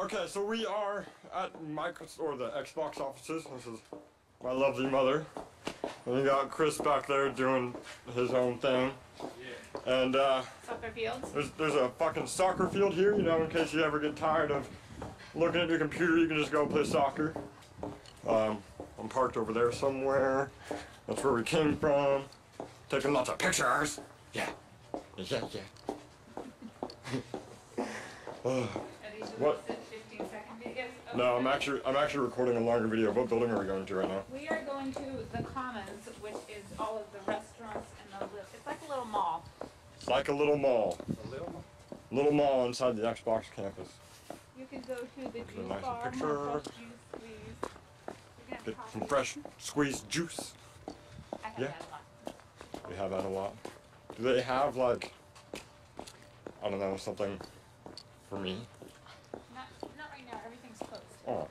Okay, so we are at Microsoft or the Xbox offices. This is my lovely mother. And we got Chris back there doing his own thing. And uh, Soccer fields. there's there's a fucking soccer field here, you know, in case you ever get tired of looking at your computer, you can just go play soccer. Um, I'm parked over there somewhere. That's where we came from. Taking lots of pictures. Yeah. Yeah, yeah. Are these What? No, I'm actually I'm actually recording a longer video. What building are we going to right now? We are going to the Commons, which is all of the restaurants and the li- it's like a little mall. It's like a little mall. A little. Little mall inside the Xbox campus. You can go to the juice nice bar, picture. more fresh juice, please. You can Get some coffee. fresh squeezed juice. I have yeah. that a lot. We have that a lot. Do they have like I don't know something for me? Not, not right now, everything's closed. Oh,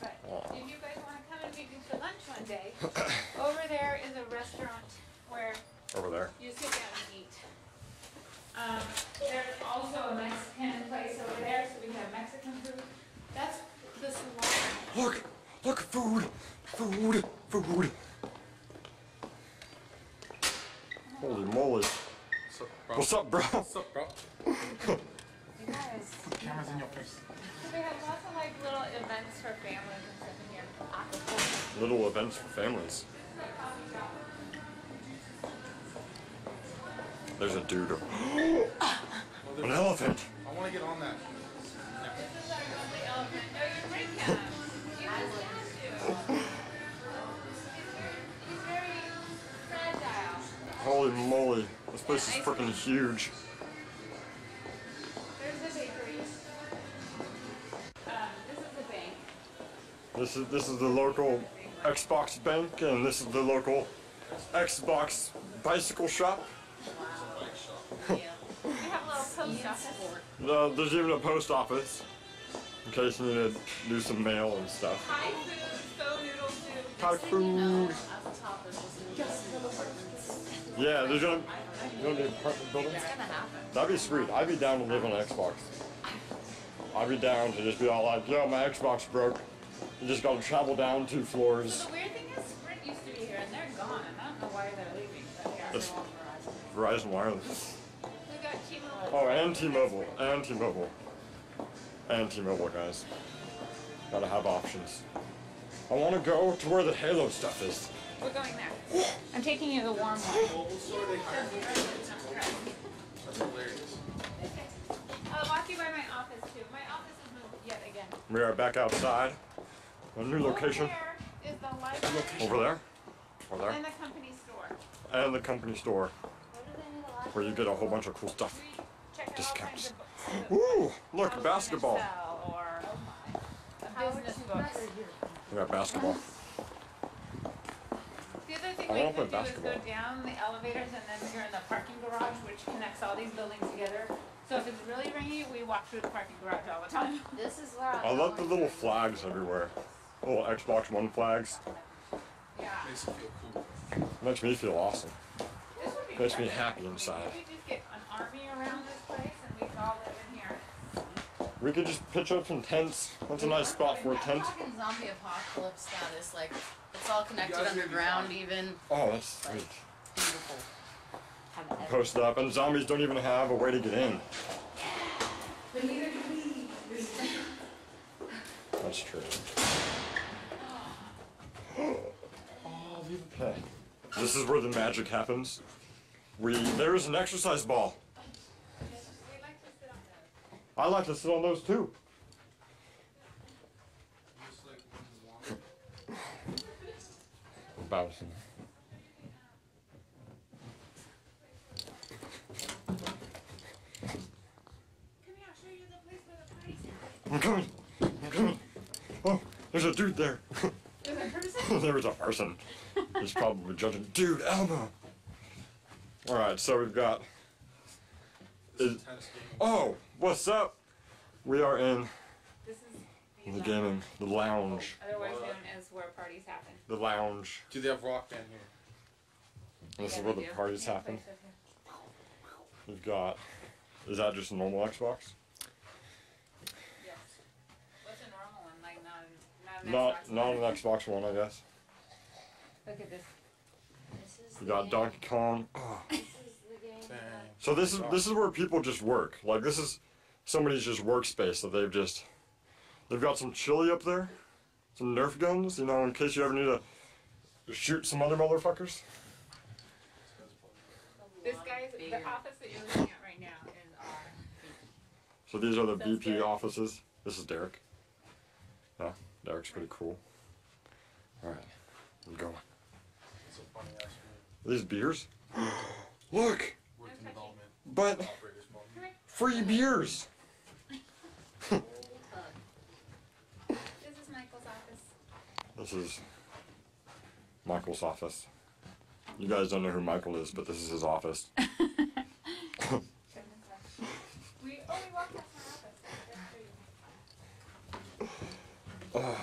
But Aw. if you guys want to come and meet me for lunch one day, over there is a restaurant where over there. you sit down and eat. Um, there's also a Mexican place over there, so we have Mexican food. That's the salon. Look, look, food, food, food. Holy moly! What's up, bro? What's up, bro? What's up, bro? Events for families. This is a coffee shop. There's a dude. An elephant. I want to get on that. This is our lovely elephant. No, you bring him. You just have to. He's very, he's very fragile. Holy moly! This place is freaking huge. There's a bakery. Um, this is the bank. This is this is the local Xbox bank, and this is the local Xbox bicycle shop. We have a little post office. Uh, there's even a post office in case you need to do some mail and stuff. Thai food, pho noodle soup. Thai food. At the top, there's just new apartments. Yeah, there's gonna gonna be apartment buildings. It's gonna happen. That'd be sweet. I'd be down to live on an Xbox. I'd be down to just be all like, yo, my Xbox broke. You just gotta travel down two floors. The weird thing is Sprint used to be here and they're gone and I don't know why they're leaving, but yeah. That's- We Verizon Wireless. got T-Mobile. Oh, and T-Mobile. And T-Mobile. And T-Mobile, guys. Gotta have options. I wanna go to where the Halo stuff is. We're going there. I'm taking you to the warm way. What store they hired? That's hilarious. I'll walk you by my office too. My office is moved yet again. We are back outside. A new location. Over there is the library Over there. Over and there. the company store. And the company store. What do they need a lot Where you get a whole bunch of cool stuff. We check out all Discounts. kinds. Ooh, look, basketball. and Sell or oh a business book. We got basketball. The other thing I we wanna could do play is go basketball. down the elevators and then you're in the parking garage, which connects all these buildings together. So if it's really rainy, we walk through the parking garage all the time. This is where I'm love the little flags everywhere. Little Xbox One flags. Yeah. Makes you feel cool. Makes me feel awesome. This would be Makes me happy inside. We could just get an army around this place and we could all live in here. We could just pitch up some tents. That's a nice spot for a I'm tent. talking zombie apocalypse status, like it's all connected guys are gonna underground, even Oh, that's sweet. beautiful. Post it up, and zombies don't even have a way to get in. But neither do we. That's true. Oh, leave a pet. This is where the magic happens. We there is an exercise ball. We like to sit on those. I like to sit on those too. Just like one. Bouncing. Come here, I'll show you the place where the party's at. I'm coming. I'm coming. Oh, there's a dude there. Is it person? there was a person. He's probably judging. Dude, Elmo. All right, so we've got. Is, oh, what's up? We are in This is the gaming, the lounge, oh, Otherwise known as where parties happen. the lounge. Do they have rock band here? This is where the do. parties happen. We've got. Is that just a normal Xbox? Yes. On Not Xbox not One. an Xbox One, I guess. Look at this. This is You the got game. Donkey Kong. Oh. This is the game. Dang. So this is this is where people just work. Like this is somebody's just workspace that they've just they've got some chili up there, some Nerf guns, you know, in case you ever need to shoot some other motherfuckers. This guy's the office that you're looking at right now is our. So these are the That's BP good. offices. This is Derek. Yeah, Derek's pretty cool. All right, I'm going. It's a funny ass Are these beers? Look, Work in touchy. development. but free beers. This is Michael's office. This is Michael's office. You guys don't know who Michael is, but this is his office. We oh we walked past my office. That's Oh,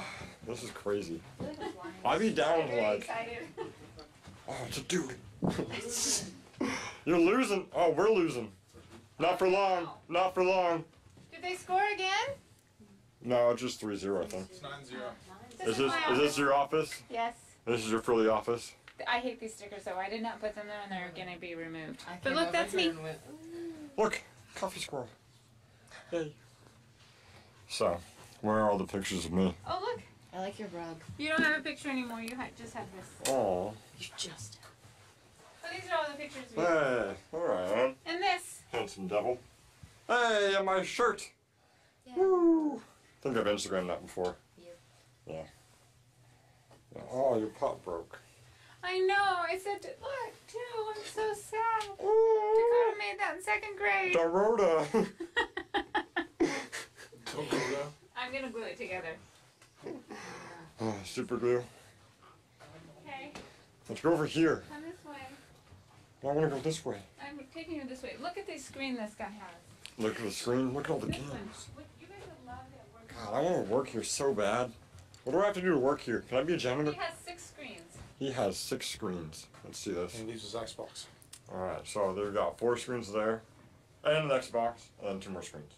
this is crazy. Look at the blinds. I'd be down to Very like, oh, it's a dude. You're losing. Oh, we're losing. Not for long. Not for long. Did they score again? No, it's just 3-0, I think. It's 9 0. Is is this is this your office? Yes. This is your Frilly office. I hate these stickers though. I did not put them there and they're gonna be removed. But look, that's me. Look, coffee squirrel. Yay. So, where are all the pictures of me? Oh look, I like your rug. you don't have a picture anymore. You ha- just have this. Oh, You just. Oh, these are all the pictures of you. hey, all right, And this. handsome devil. Hey, and my shirt. Yeah. Woo! I think I've Instagrammed that before. You. Yeah. Yeah. Oh, your pot broke. I know. I said, to- look, too. I'm so sad. Ooh, Dakota made that in second grade. Dorota. Dakota. I'm gonna glue it together. oh, super glue. Okay, Let's go over here. come this way. I want to go this way. I'm taking you this way. Look at this screen this guy has. Look at the screen. Look at all the This games. one. You guys would love it. God, I want to work here so bad. What do I have to do to work here? Can I be a janitor? He has six screens. He has six screens. Let's see this. And he leaves his Xbox. Alright, so they've got four screens there, and an Xbox, and then two more screens.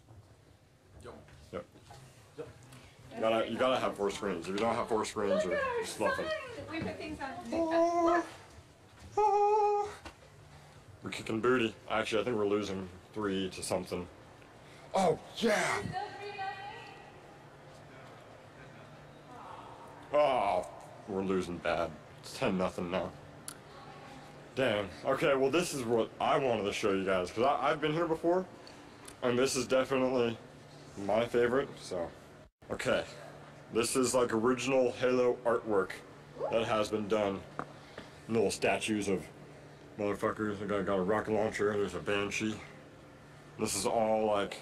You gotta, you gotta have four screens. If you don't have four screens, you're just nothing. We put things on. Oh, oh. We're kicking booty. Actually, I think we're losing three to something. Oh, yeah! Still three nothing? Oh, we're losing bad. It's 10 nothing now. Damn. Okay, well, this is what I wanted to show you guys, because I've been here before, and this is definitely my favorite, so. Okay. This is like original Halo artwork that has been done. Little statues of motherfuckers. I got, got a rocket launcher, there's a banshee. This is all like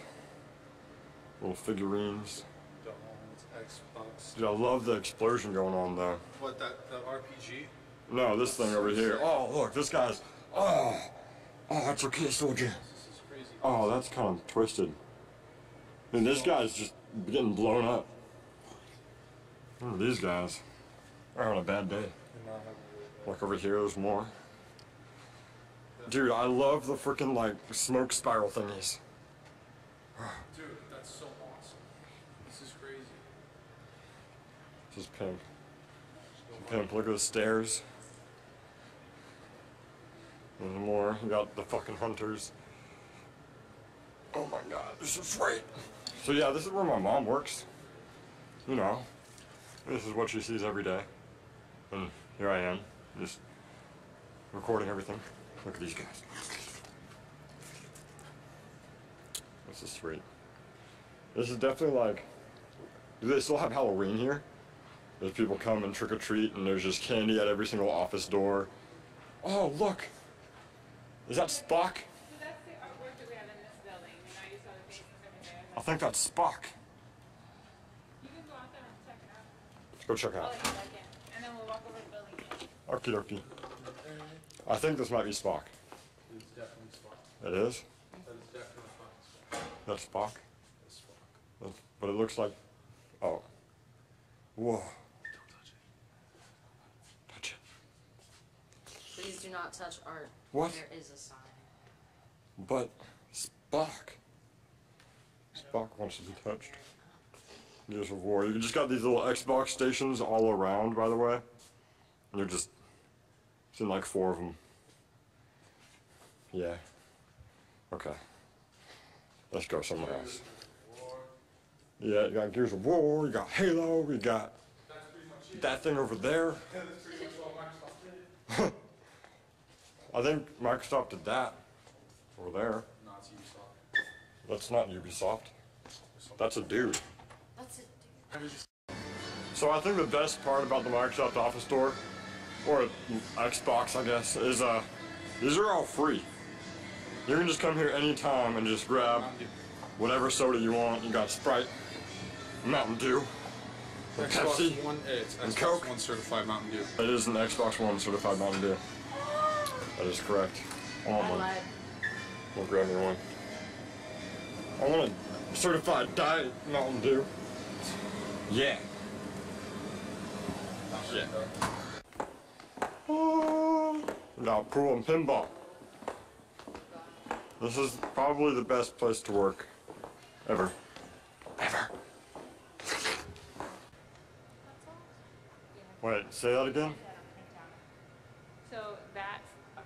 little figurines. Don't know. It's Xbox. Dude, I love the explosion going on though. What, that, that RPG? No, this thing over here. Oh, look, this guy's. Oh, oh, that's okay, soldier. This is crazy. Oh, that's kind of twisted. And this guy's just getting blown up. Oh, these guys are having a bad day. And now I have- Look over here, there's more. Dude, I love the freaking like smoke spiral thingies. Dude, that's so awesome. This is crazy. This is pimp. Pimp, look at the stairs. There's more. You got the fucking hunters. Oh my god, this is great. So yeah, this is where my mom works. You know, this is what she sees every day. And here I am, just recording everything. Look at these guys. This is sweet. This is definitely like. Do they still have Halloween here? There's people come and trick or treat, and there's just candy at every single office door. Oh, look! Is that Spock? So that's the artwork that we have in this building. You know, you saw the faces over there. I think that's Spock. You can go out there and check it out. Let's go check it I'll out. let you. And then we'll walk over to the building. Okie dokie. I think this might be Spock. It's definitely Spock. It is? That is definitely Spock. That's Spock? That's Spock. That's- But it looks like. Oh. Whoa. Don't touch it. Touch it. Please do not touch art. What? There is a sign. But Spock. Spock wants to be touched. Gears of War. You just got these little Xbox stations all around, by the way. And you're just seeing like four of them. Yeah. Okay. Let's go somewhere else. Yeah, you got Gears of War, you got Halo, you got That's pretty much it. that thing over there. That's pretty much all Microsoft did. I think Microsoft did that over there. No, it's Ubisoft. That's not Ubisoft. That's a dude. That's it. I was just So I think the best part about the Microsoft Office Store, or Xbox, I guess, is uh, these are all free. You can just come here anytime and just grab whatever soda you want. You got Sprite, Mountain Dew, and Pepsi. One, eh, it's and Coke. One certified Mountain Dew. It is an Xbox One certified Mountain Dew. That is correct. I want I one. We'll grab me one. I want a certified diet Mountain Dew. Yeah. Yeah. Got pool and pinball. This is probably the best place to work ever. Ever. Wait, say that again? So that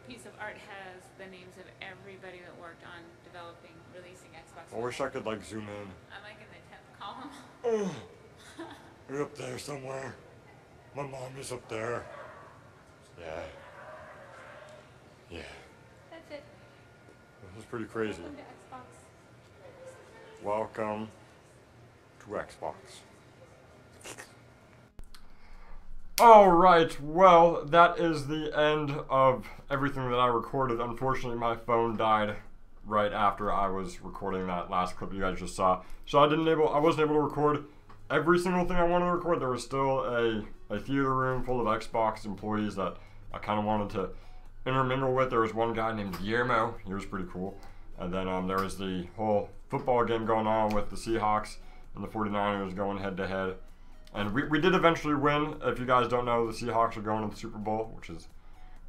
piece of art has the names of everybody that worked on developing, releasing Xbox. I wish I could like zoom in. I'm like in the tenth column. Oh, you're up there somewhere. My mom is up there. Yeah. Yeah. That's it. This is pretty crazy. Welcome to Xbox. Welcome to Xbox. Alright, well, that is the end of everything that I recorded. Unfortunately, my phone died right after I was recording that last clip you guys just saw. So I didn't able I wasn't able to record every single thing I wanted to record. There was still a, a theater room full of Xbox employees that I kind of wanted to intermingle with. There was one guy named Guillermo. He was pretty cool. And then um, there was the whole football game going on with the Seahawks and the 49ers going head to head. And we, we did eventually win. If you guys don't know, the Seahawks are going to the Super Bowl, which is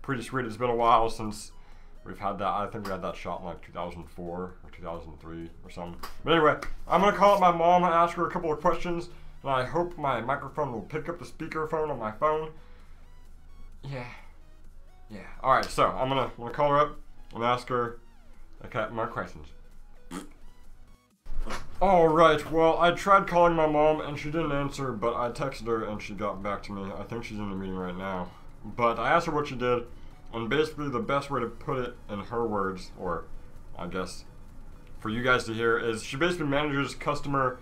pretty sweet. It's been a while since we've had that. I think we had that shot in like 2004 or 2003 or something. But anyway, I'm to call up my mom and ask her a couple of questions. And I hope my microphone will pick up the speakerphone on my phone. Yeah. Yeah. Alright, so I'm to I'm gonna call her up and ask her a couple more questions. Alright, well, I tried calling my mom and she didn't answer, but I texted her and she got back to me. I think she's in the meeting right now. But I asked her what she did, and basically the best way to put it in her words, or I guess for you guys to hear, is she basically manages customer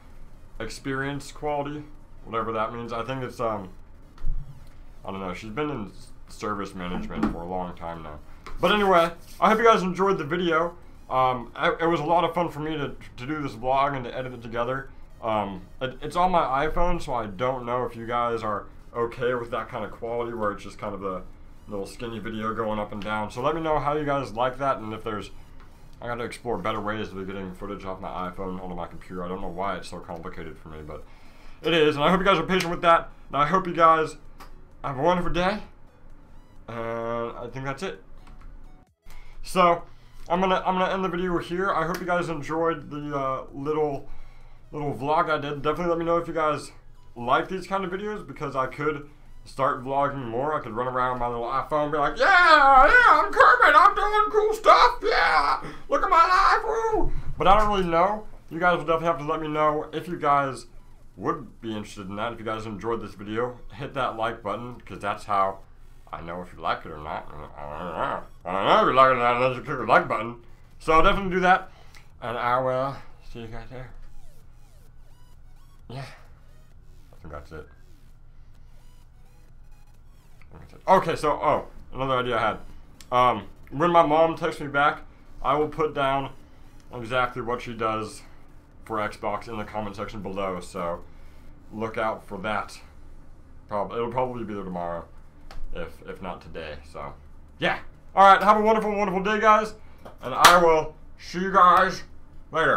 experience quality, whatever that means. I think it's, um, I don't know, she's been in service management for a long time now. But anyway, I hope you guys enjoyed the video. Um, it was a lot of fun for me to, to do this vlog and to edit it together. Um, it, it's on my iPhone, so I don't know if you guys are okay with that kind of quality where it's just kind of a little skinny video going up and down. So let me know how you guys like that and if there's I got to explore better ways of getting footage off my iPhone onto my computer. I don't know why it's so complicated for me, but it is. And I hope you guys are patient with that. And I hope you guys have a wonderful day. And I think that's it. So I'm gonna I'm gonna end the video here. I hope you guys enjoyed the uh, little little vlog I did. Definitely let me know if you guys like these kind of videos because I could start vlogging more. I could run around my little iPhone and be like, yeah, yeah, I'm Kermit, I'm doing cool stuff, yeah, look at my life, woo. But I don't really know. You guys will definitely have to let me know if you guys would be interested in that. If you guys enjoyed this video, hit that like button because that's how I know if you like it or not. I don't know. I don't know if you like it or not unless you click the like button. So I'll definitely do that. And I will see you guys there. Yeah. I think that's it. Okay, so, oh, another idea I had. Um, when my mom texts me back, I will put down exactly what she does for Xbox in the comment section below. So look out for that. Probably it'll probably be there tomorrow, if if not today. So yeah. All right. Have a wonderful, wonderful day, guys, and I will see you guys later.